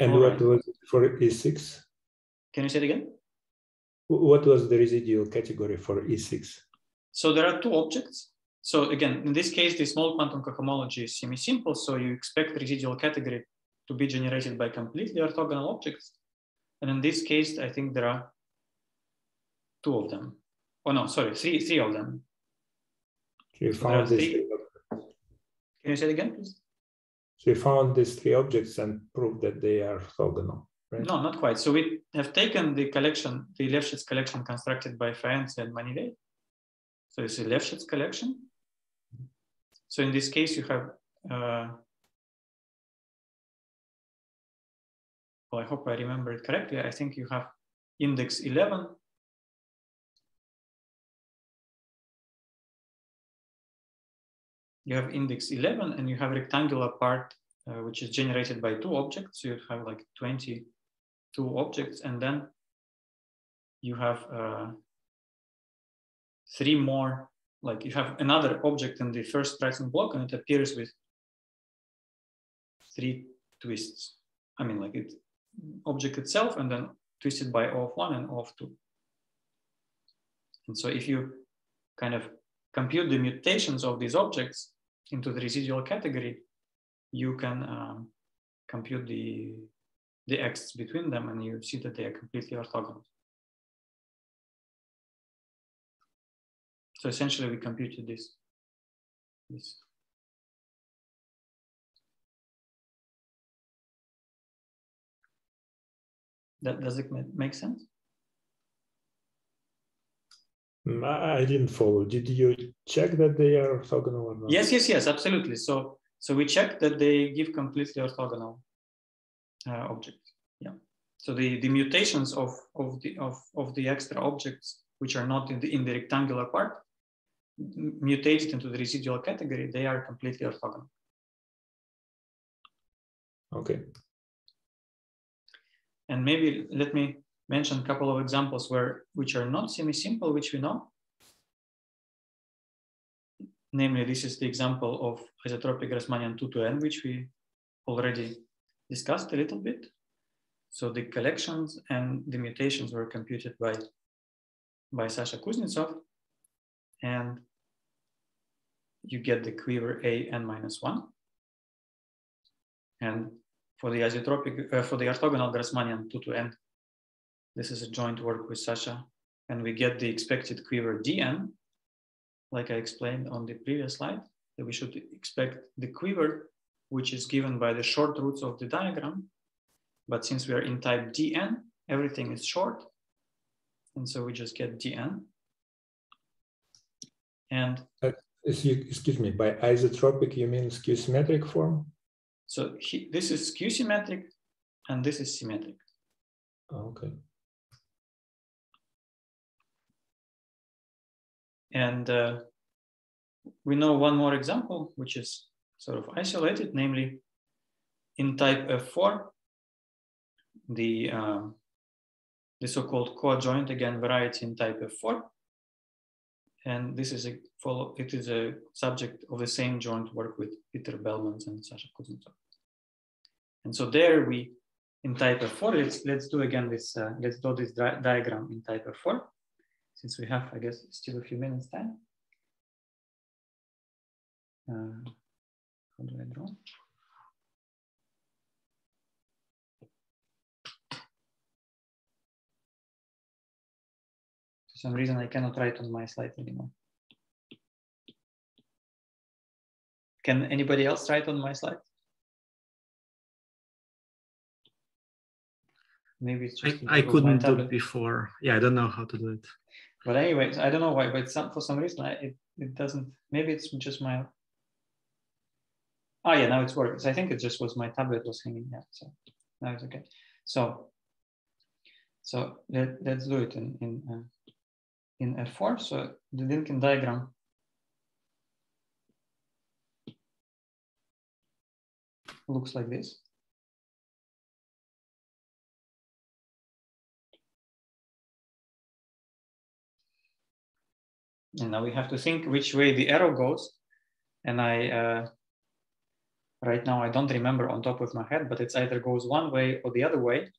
And All what right. was for E6? Can you say it again? What was the residual category for E6? So there are two objects. So again, in this case, the small quantum cohomology is semi-simple. So you expect residual category to be generated by completely orthogonal objects. And in this case, I think there are two of them. Oh no, sorry, three, three of them. So you found so three. Can you say it again, please? So you found these three objects and proved that they are orthogonal. Right? No, not quite. So we have taken the collection, the Lefschetz collection constructed by Faenzi and Manivel. So it's a Lefschetz collection. So in this case, you have, uh, well, I hope I remember it correctly. I think you have index 11. You have index 11 and you have rectangular part, uh, which is generated by two objects. So you have like 22 objects and then you have uh, three more, like you have another object in the first Streisand block and it appears with three twists. I mean like it object itself and then twisted by O of one and O of two. And so if you kind of compute the mutations of these objects into the residual category, you can um, compute the the Ext between them and you see that they are completely orthogonal. So essentially we computed this. this. That, does it make sense? Mm, I didn't follow. Did you check that they are orthogonal or not? Yes, yes, yes, absolutely. So, so we checked that they give completely orthogonal uh, objects. Yeah. So the, the mutations of, of, the, of, of the extra objects, which are not in the, in the rectangular part, mutated into the residual category, they are completely orthogonal. Okay. And maybe let me mention a couple of examples where which are not semi-simple, which we know. Namely, this is the example of isotropic Grassmannian 2 to n, which we already discussed a little bit. So the collections and the mutations were computed by, by Sasha Kuznetsov. And you get the quiver A n minus one. And for the isotropic, uh, for the orthogonal Grassmannian 2 to n, this is a joint work with Sasha. And we get the expected quiver dn, like I explained on the previous slide, that we should expect the quiver, which is given by the short roots of the diagram. But since we are in type dn, everything is short. And so we just get dn. And uh, excuse me, by isotropic, you mean skew symmetric form? So he, this is skew symmetric and this is symmetric. Okay. And uh, we know one more example, which is sort of isolated, namely in type F4, the, uh, the so-called coadjoint again variety in type F4. And this is a follow, it is a subject of the same joint work with Pieter Belmans and Sasha Kuznetsov. And so there we, in type F4, let's, let's do again this, uh, let's do this di diagram in type F4 since we have, I guess, still a few minutes time. Uh, how do I draw? For some reason, I cannot write on my slide anymore. Can anybody else write on my slide? Maybe it's just I, I couldn't do it before. Yeah, I don't know how to do it. But anyways, I don't know why, but some, for some reason I, it, it doesn't, maybe it's just my, oh yeah, now it's working. So I think it just was my tablet was hanging there. So now it's okay. So, so let, let's do it in, in, uh, in F4. So the Dynkin diagram looks like this. And now we have to think which way the arrow goes. And I, uh, right now, I don't remember on top of my head, but it's either goes one way or the other way,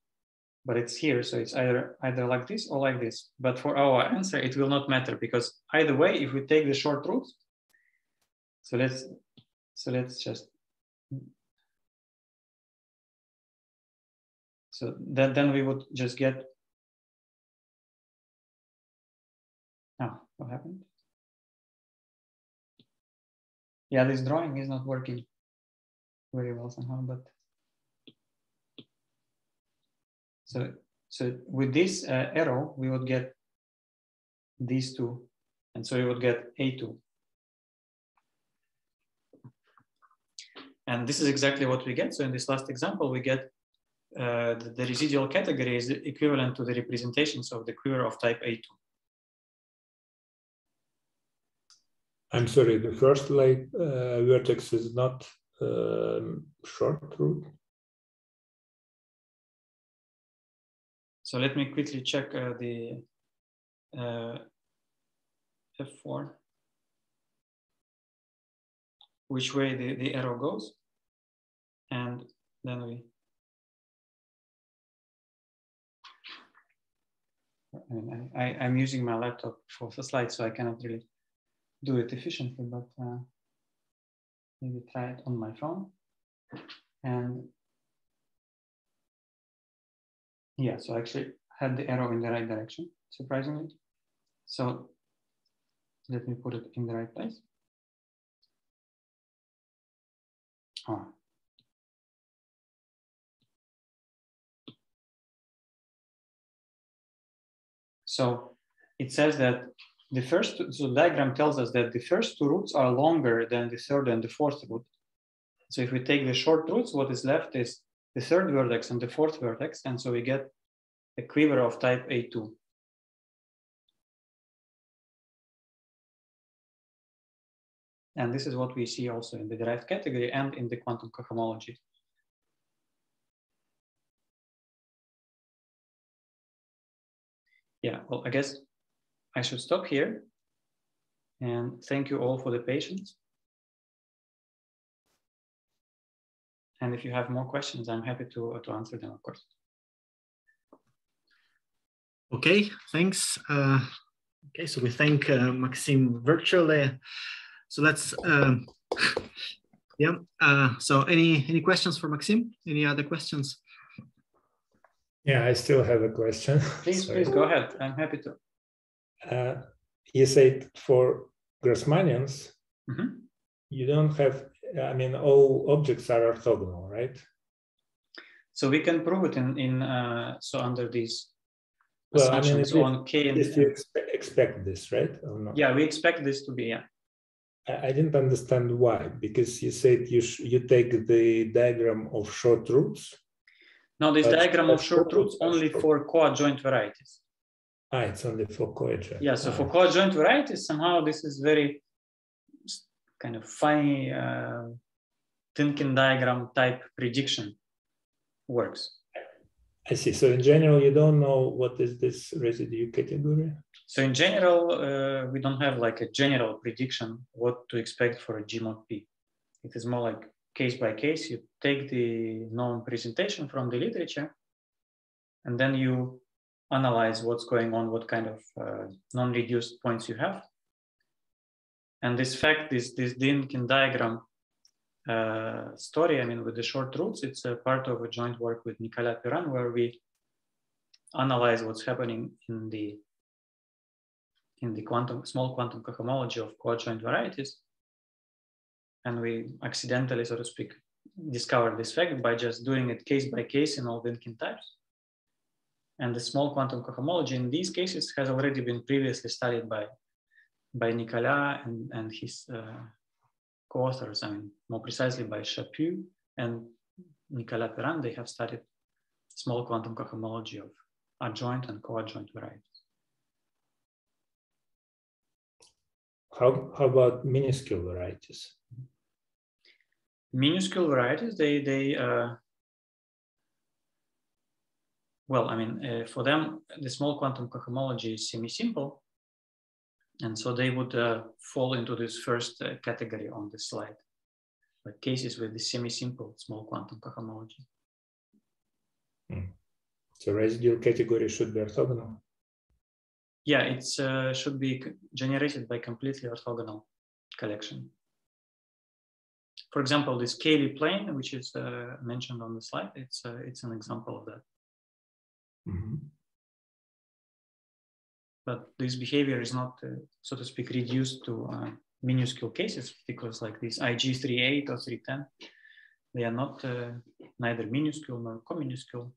but it's here. So it's either, either like this or like this. But for our answer, it will not matter because either way, if we take the short root, so let's, so let's just, so then, then we would just get what happened? Yeah, this drawing is not working very well somehow, but so so with this uh, arrow, we would get these two, and so we would get A2. And this is exactly what we get. So in this last example, we get uh, the, the, residual category is equivalent to the representations of the quiver of type A2. I'm sorry, the first light uh, vertex is not um, short root. So let me quickly check uh, the uh, F4, which way the, the arrow goes. And then we, I I, I'm using my laptop for the slide, so I cannot really do it efficiently, but uh, maybe try it on my phone. And yeah, so I actually had the arrow in the right direction, surprisingly. So let me put it in the right place. Oh. So it says that the first so diagram tells us that the first two roots are longer than the third and the fourth root. So if we take the short roots, what is left is the third vertex and the fourth vertex, and so we get a quiver of type A2. And this is what we see also in the derived category and in the quantum cohomology. Yeah, well, I guess I should stop here. And thank you all for the patience. And if you have more questions, I'm happy to, to answer them, of course. Okay, thanks. Uh, okay, so we thank uh, Maxim virtually. So let's, um, yeah. Uh, so any any questions for Maxim? Any other questions? Yeah, I still have a question. Please, please go ahead. I'm happy to. Uh, you said for Grassmannians, mm -hmm. you don't have, I mean, all objects are orthogonal, right? So we can prove it in, in uh, so under these well, I mean, on K and if you expect, expect this, right? Or not? Yeah, we expect this to be, yeah. I, I didn't understand why, because you said you you take the diagram of short roots. No, this diagram of short roots only short. for co-adjoint varieties. Ah, it's only for co-adjoint. Yeah, so ah. for co-adjoint varieties, somehow this is very kind of funny uh, Dynkin diagram type prediction works. I see. So in general, you don't know what is this residue category? So in general, uh, we don't have like a general prediction what to expect for a Gmod P. It is more like case by case. You take the known presentation from the literature, and then you analyze what's going on, what kind of uh, non-reduced points you have. And this fact, this, this Dynkin diagram uh, story, I mean, with the short roots, it's a part of a joint work with Nicolas Perrin, where we analyze what's happening in the in the quantum small quantum cohomology of coadjoint varieties. And we accidentally, so to speak, discovered this fact by just doing it case by case in all Dynkin types. And the small quantum cohomology in these cases has already been previously studied by, by Nicolas and, and his uh, co-authors, I mean, more precisely by Chaput and Nicolas Perrin, they have studied small quantum cohomology of adjoint and co-adjoint varieties. How, how about minuscule varieties? Minuscule varieties, they, they uh, well, I mean, uh, for them, the small quantum cohomology is semi-simple. And so they would uh, fall into this first uh, category on the slide, like cases with the semi-simple small quantum cohomology. Mm. So residual category should be orthogonal? Yeah, it uh, should be generated by completely orthogonal collection. For example, this Cayley plane, which is uh, mentioned on the slide, it's, uh, it's an example of that. Mm-hmm. But this behavior is not, uh, so to speak, reduced to uh, minuscule cases because like this IG38 or 310, they are not uh, neither minuscule nor cominuscule.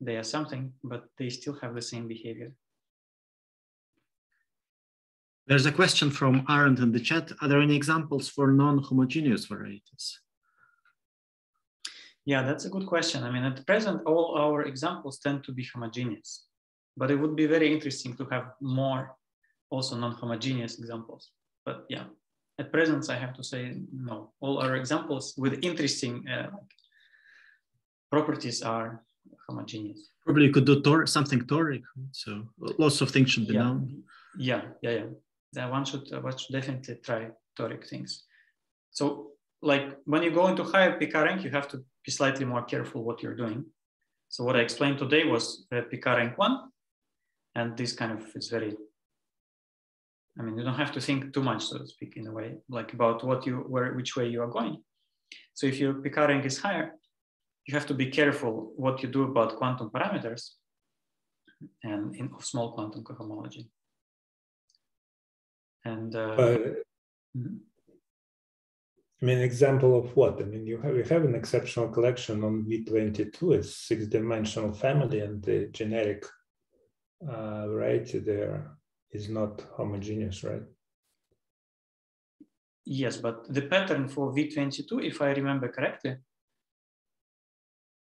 They are something, but they still have the same behavior. There's a question from Arend in the chat. Are there any examples for non-homogeneous varieties? Yeah, that's a good question. I mean, at present, all our examples tend to be homogeneous, but it would be very interesting to have more also non-homogeneous examples. But yeah, at present, I have to say no. All our examples with interesting uh, properties are homogeneous. Probably you could do tor something toric, so lots of things should be yeah. known. Yeah, yeah, yeah. one should, uh, one should definitely try toric things. So like when you go into higher Picard rank, you have to be slightly more careful what you're doing. So what I explained today was the Picard rank one, and this kind of is very. I mean, you don't have to think too much, so to speak, in a way, like about what you where which way you are going. So if your Picard rank is higher, you have to be careful what you do about quantum parameters and in small quantum cohomology. And uh, uh, mm -hmm. I mean, example of what? I mean, you have, you have an exceptional collection on V22, it's six dimensional family and the generic uh, variety there. is not homogeneous, right? Yes, but the pattern for V22, if I remember correctly,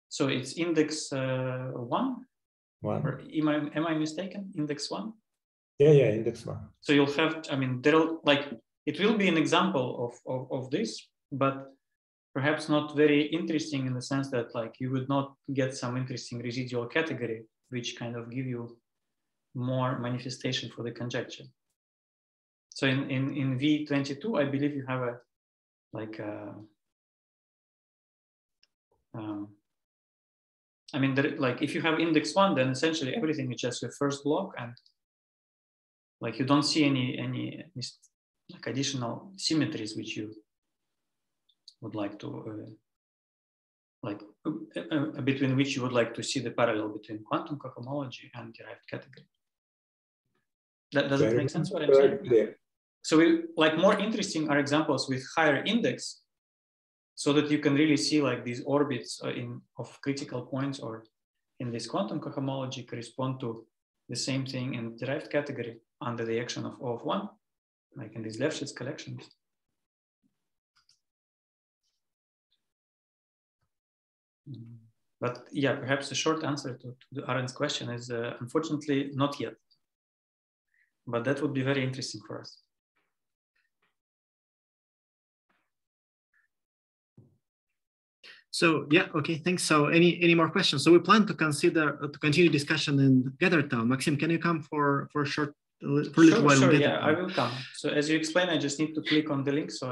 so it's index uh, one. One. Or am I, am I mistaken? Index one? Yeah, yeah, index one. So you'll have, I mean, there'll like, it will be an example of, of, of this, but perhaps not very interesting in the sense that like you would not get some interesting residual category, which kind of give you more manifestation for the conjecture. So in, in, in V22, I believe you have a, like a, um, I mean, there, like if you have index one, then essentially everything is just your first block and like you don't see any, any like additional symmetries which you would like to, uh, like uh, uh, between which you would like to see the parallel between quantum cohomology and derived category. That does it make sense what I'm saying? Yeah. So we, like more interesting are examples with higher index so that you can really see like these orbits uh, in of critical points or in this quantum cohomology correspond to the same thing in derived category under the action of O of one, like in these Lefschetz collections. But yeah, perhaps the short answer to, to Aaron's question is uh, unfortunately not yet. But that would be very interesting for us. So yeah, okay, thanks. So any any more questions? So we plan to consider uh, to continue discussion in GatherTown. Maxim, can you come for for a short for a little sure, while? Sure, yeah, I will come. So as you explain, I just need to click on the link. So